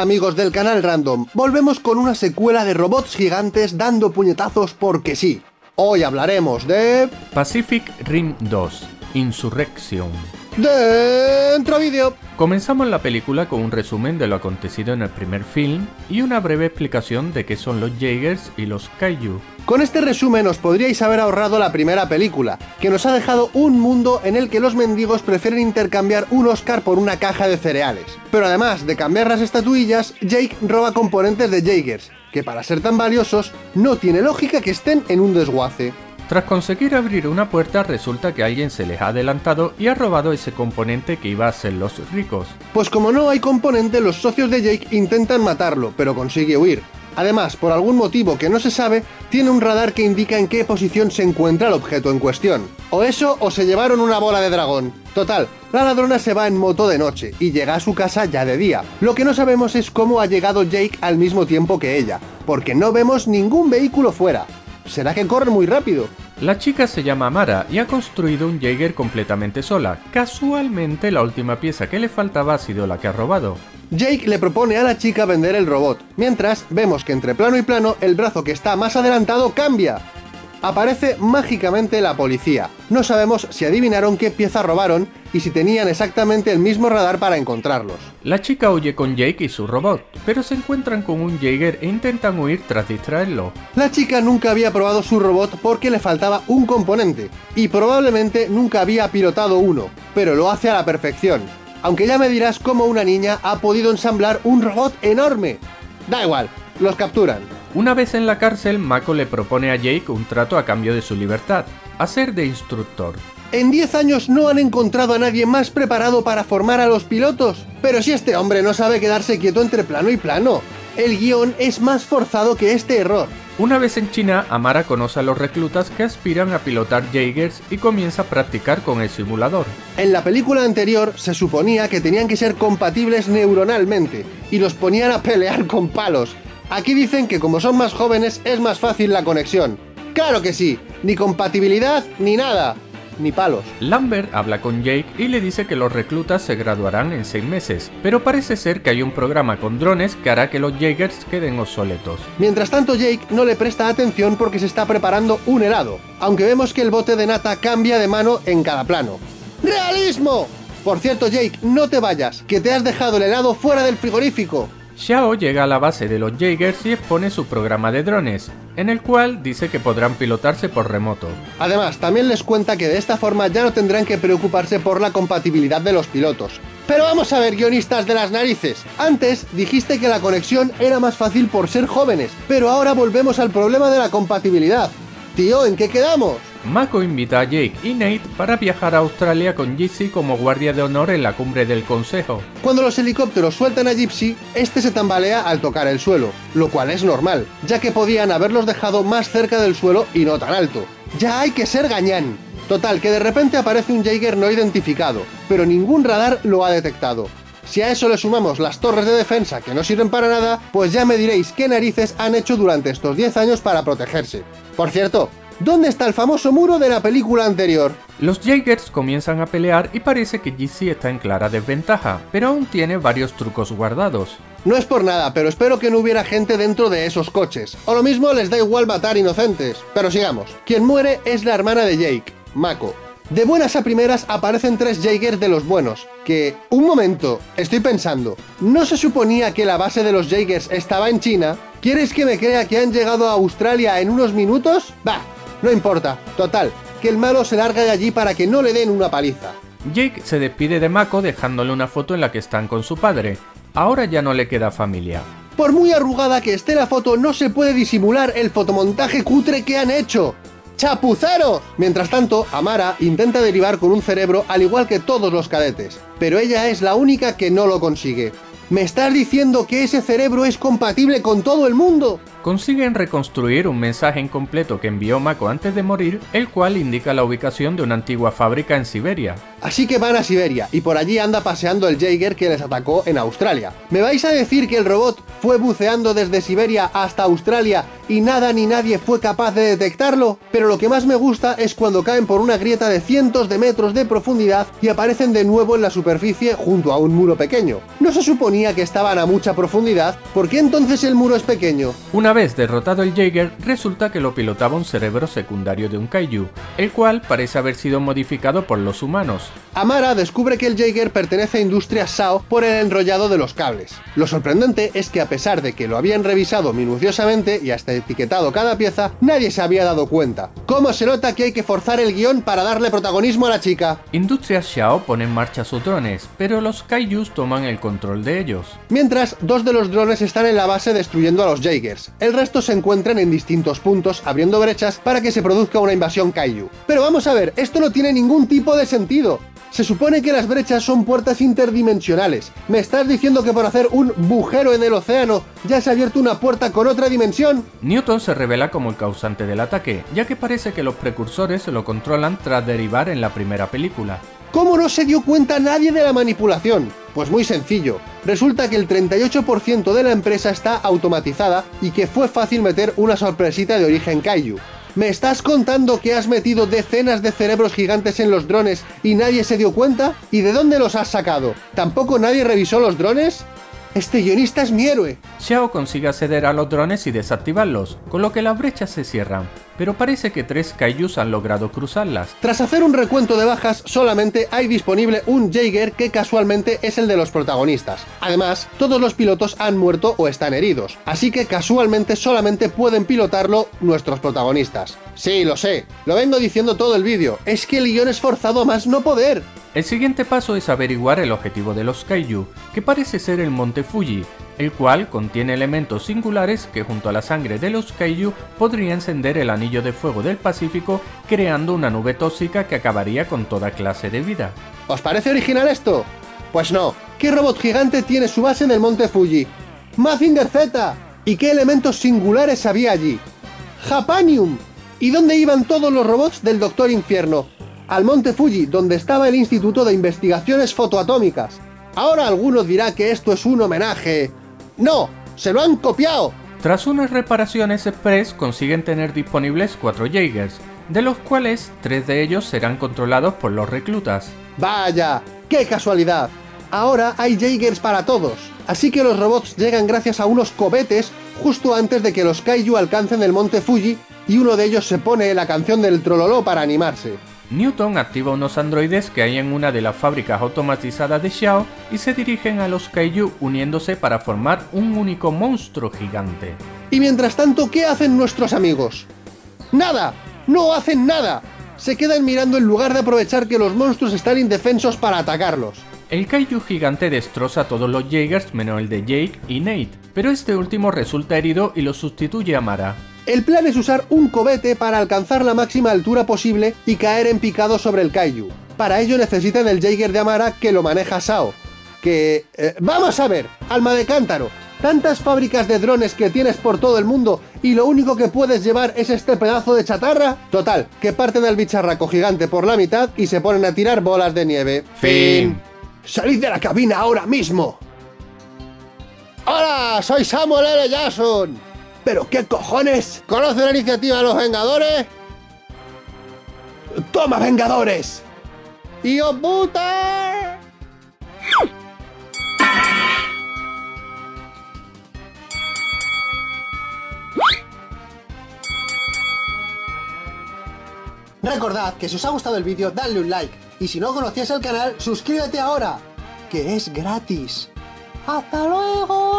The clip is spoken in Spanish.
Amigos del canal Random, volvemos con una secuela de robots gigantes dando puñetazos porque sí. Hoy hablaremos de... Pacific Rim 2, Insurrection. Dentro vídeo. Comenzamos la película con un resumen de lo acontecido en el primer film y una breve explicación de qué son los Jaegers y los Kaiju. Con este resumen os podríais haber ahorrado la primera película, que nos ha dejado un mundo en el que los mendigos prefieren intercambiar un Oscar por una caja de cereales. Pero además de cambiar las estatuillas, Jake roba componentes de Jaegers, que para ser tan valiosos no tiene lógica que estén en un desguace. Tras conseguir abrir una puerta resulta que alguien se les ha adelantado y ha robado ese componente que iba a ser los ricos. Pues como no hay componente, los socios de Jake intentan matarlo, pero consigue huir. Además, por algún motivo que no se sabe, tiene un radar que indica en qué posición se encuentra el objeto en cuestión. O eso, o se llevaron una bola de dragón. Total, la ladrona se va en moto de noche y llega a su casa ya de día. Lo que no sabemos es cómo ha llegado Jake al mismo tiempo que ella, porque no vemos ningún vehículo fuera. ¿Será que corre muy rápido? La chica se llama Mara y ha construido un Jaeger completamente sola. Casualmente la última pieza que le faltaba ha sido la que ha robado. Jake le propone a la chica vender el robot, mientras vemos que entre plano y plano el brazo que está más adelantado cambia. Aparece mágicamente la policía. No sabemos si adivinaron qué pieza robaron y si tenían exactamente el mismo radar para encontrarlos. La chica huye con Jake y su robot, pero se encuentran con un Jaeger e intentan huir tras distraerlo. La chica nunca había probado su robot porque le faltaba un componente, y probablemente nunca había pilotado uno, pero lo hace a la perfección. Aunque ya me dirás cómo una niña ha podido ensamblar un robot enorme. Da igual, los capturan. Una vez en la cárcel, Mako le propone a Jake un trato a cambio de su libertad, hacer de instructor. En 10 años no han encontrado a nadie más preparado para formar a los pilotos. Pero si este hombre no sabe quedarse quieto entre plano y plano, el guion es más forzado que este error. Una vez en China, Amara conoce a los reclutas que aspiran a pilotar Jaegers y comienza a practicar con el simulador. En la película anterior se suponía que tenían que ser compatibles neuronalmente y los ponían a pelear con palos. Aquí dicen que como son más jóvenes es más fácil la conexión. Claro que sí, ni compatibilidad ni nada, ni palos. Lambert habla con Jake y le dice que los reclutas se graduarán en 6 meses, pero parece ser que hay un programa con drones que hará que los Jaegers queden obsoletos. Mientras tanto Jake no le presta atención porque se está preparando un helado, aunque vemos que el bote de nata cambia de mano en cada plano. ¡Realismo! Por cierto Jake, no te vayas, que te has dejado el helado fuera del frigorífico. Xiao llega a la base de los Jaegers y expone su programa de drones, en el cual dice que podrán pilotarse por remoto. Además, también les cuenta que de esta forma ya no tendrán que preocuparse por la compatibilidad de los pilotos. Pero vamos a ver, guionistas de las narices. Antes dijiste que la conexión era más fácil por ser jóvenes, pero ahora volvemos al problema de la compatibilidad. Tío, ¿en qué quedamos? Mako invita a Jake y Nate para viajar a Australia con Gypsy como guardia de honor en la cumbre del consejo. Cuando los helicópteros sueltan a Gypsy, este se tambalea al tocar el suelo, lo cual es normal, ya que podían haberlos dejado más cerca del suelo y no tan alto. Ya hay que ser gañán. Total, que de repente aparece un Jaeger no identificado, pero ningún radar lo ha detectado. Si a eso le sumamos las torres de defensa que no sirven para nada, pues ya me diréis qué narices han hecho durante estos 10 años para protegerse. Por cierto, ¿Dónde está el famoso muro de la película anterior? Los Jaegers comienzan a pelear y parece que Gypsy está en clara desventaja, pero aún tiene varios trucos guardados. No es por nada, pero espero que no hubiera gente dentro de esos coches. O lo mismo les da igual matar inocentes. Pero sigamos. Quien muere es la hermana de Jake, Mako. De buenas a primeras aparecen tres Jaegers de los buenos, que... Un momento, estoy pensando, ¿no se suponía que la base de los Jaegers estaba en China? ¿Quieres que me crea que han llegado a Australia en unos minutos? Bah, no importa, total, que el malo se larga de allí para que no le den una paliza. Jake se despide de Mako dejándole una foto en la que están con su padre. Ahora ya no le queda familia. Por muy arrugada que esté la foto, no se puede disimular el fotomontaje cutre que han hecho. ¡Chapucero! Mientras tanto, Amara intenta derivar con un cerebro al igual que todos los cadetes, pero ella es la única que no lo consigue. ¿Me estás diciendo que ese cerebro es compatible con todo el mundo? Consiguen reconstruir un mensaje incompleto que envió Mako antes de morir, el cual indica la ubicación de una antigua fábrica en Siberia. Así que van a Siberia, y por allí anda paseando el Jaeger que les atacó en Australia. ¿Me vais a decir que el robot fue buceando desde Siberia hasta Australia y nada ni nadie fue capaz de detectarlo. Pero lo que más me gusta es cuando caen por una grieta de cientos de metros de profundidad y aparecen de nuevo en la superficie junto a un muro pequeño. ¿No se suponía que estaban a mucha profundidad? ¿Por qué entonces el muro es pequeño? Una vez derrotado el Jaeger, resulta que lo pilotaba un cerebro secundario de un kaiju, el cual parece haber sido modificado por los humanos. Amara descubre que el Jaeger pertenece a Industria SAO por el enrollado de los cables. Lo sorprendente es que a pesar de que lo habían revisado minuciosamente y hasta etiquetado cada pieza, nadie se había dado cuenta. ¿Cómo se nota que hay que forzar el guion para darle protagonismo a la chica? Industria Xiao pone en marcha sus drones, pero los kaijus toman el control de ellos. Mientras, dos de los drones están en la base destruyendo a los Jaegers. El resto se encuentran en distintos puntos, abriendo brechas para que se produzca una invasión kaiju. Pero vamos a ver, esto no tiene ningún tipo de sentido. Se supone que las brechas son puertas interdimensionales. ¿Me estás diciendo que por hacer un bujero en el océano ya se ha abierto una puerta con otra dimensión? Newton se revela como el causante del ataque, ya que parece que los precursores lo controlan tras derivar en la primera película. ¿Cómo no se dio cuenta nadie de la manipulación? Pues muy sencillo. Resulta que el 38% de la empresa está automatizada y que fue fácil meter una sorpresita de origen Kaiju. ¿Me estás contando que has metido decenas de cerebros gigantes en los drones y nadie se dio cuenta? ¿Y de dónde los has sacado? ¿Tampoco nadie revisó los drones? Este guionista es mi héroe. Xiao consigue acceder a los drones y desactivarlos, con lo que las brechas se cierran, pero parece que tres Kaijus han logrado cruzarlas. Tras hacer un recuento de bajas, solamente hay disponible un Jaeger que casualmente es el de los protagonistas. Además, todos los pilotos han muerto o están heridos, así que casualmente solamente pueden pilotarlo nuestros protagonistas. Sí, lo sé, lo vengo diciendo todo el vídeo, es que el guion es forzado a más no poder. El siguiente paso es averiguar el objetivo de los kaiju, que parece ser el monte Fuji, el cual contiene elementos singulares que junto a la sangre de los kaiju podría encender el anillo de fuego del Pacífico creando una nube tóxica que acabaría con toda clase de vida. ¿Os parece original esto? Pues no. ¿Qué robot gigante tiene su base en el monte Fuji? Mazinger Z. ¿Y qué elementos singulares había allí? Japanium. ¿Y dónde iban todos los robots del Doctor Infierno? Al monte Fuji, donde estaba el Instituto de Investigaciones Fotoatómicas. Ahora alguno dirá que esto es un homenaje. ¡No! ¡Se lo han copiado! Tras unas reparaciones express consiguen tener disponibles 4 Jaegers, de los cuales 3 de ellos serán controlados por los reclutas. ¡Vaya! ¡Qué casualidad! Ahora hay Jaegers para todos, así que los robots llegan gracias a unos cohetes justo antes de que los Kaiju alcancen el monte Fuji y uno de ellos se pone la canción del Trololó para animarse. Newton activa unos androides que hay en una de las fábricas automatizadas de Xiao y se dirigen a los Kaiju uniéndose para formar un único monstruo gigante. Y mientras tanto, ¿qué hacen nuestros amigos? ¡Nada! ¡No hacen nada! Se quedan mirando en lugar de aprovechar que los monstruos están indefensos para atacarlos. El Kaiju gigante destroza a todos los Jaegers menos el de Jake y Nate, pero este último resulta herido y lo sustituye a Mara. El plan es usar un cohete para alcanzar la máxima altura posible y caer en picado sobre el Kaiju. Para ello necesitan el Jaeger de Amara que lo maneja Sao. Que... eh, vamos a ver, alma de cántaro. Tantas fábricas de drones que tienes por todo el mundo y lo único que puedes llevar es este pedazo de chatarra. Total, que parten al bicharraco gigante por la mitad y se ponen a tirar bolas de nieve. Fin. ¡Salid de la cabina ahora mismo! ¡Hola! Soy Samuel L. Jackson. ¿Pero qué cojones? ¿Conoce la iniciativa de los Vengadores? ¡Toma, Vengadores! ¡Hijo puta! Recordad que si os ha gustado el vídeo, dadle un like. Y si no conocías el canal, suscríbete ahora, que es gratis. ¡Hasta luego!